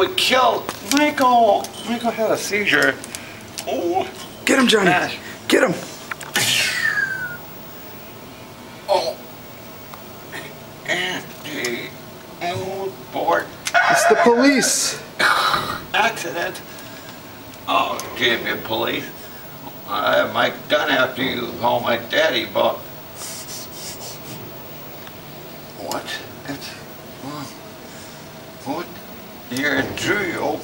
We killed Michael. Michael had a seizure. Oh, Get him, Johnny. Get him. oh. Andy. Oh, board. It's the police. Oh, Accident. Oh, damn you, police. I have my gun after you call my daddy, but... What? It's... What? You're in jail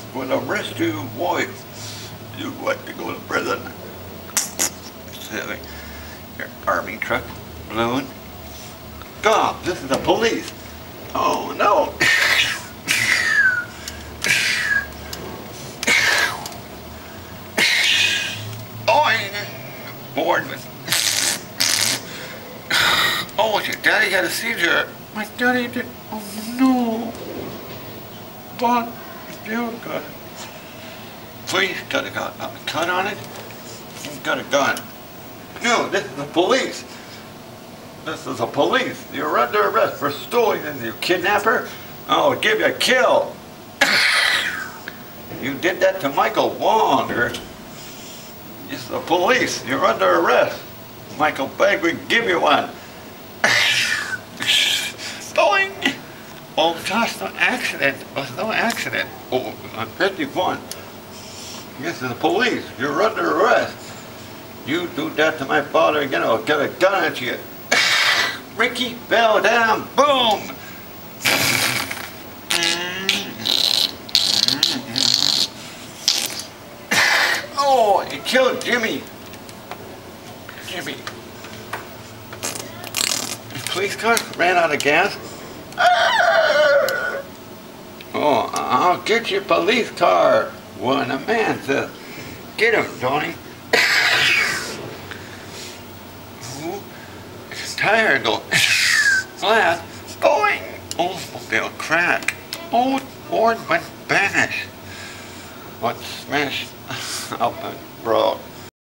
rest of your life. You'd like to go to prison. Your army truck blowing. God, this is the police. Oh, no. Oh, I'm bored with. Oh, your daddy had a seizure. My daddy did. Oh no. But you got it. Please got a gun. A cut on it. You got a gun. No, this is the police. This is the police. You're under arrest for stealing and you kidnapper. I'll give you a kill. You did that to Michael Wander. It's the police. You're under arrest. Michael Bagwell give you one. Going. Oh gosh, no accident. Uh, it was no accident. Oh, I'm 51. This is the police. You're under arrest. You do that to my father again, I'll get a gun at you. Ricky fell down. Boom. Oh, he killed Jimmy. Jimmy. The police car ran out of gas. Oh, I'll get your police car. One, a man says, get him, Tony. His tire go flat. Going. Oh, they'll crack. Old Ford went bash. What smashed up and broke.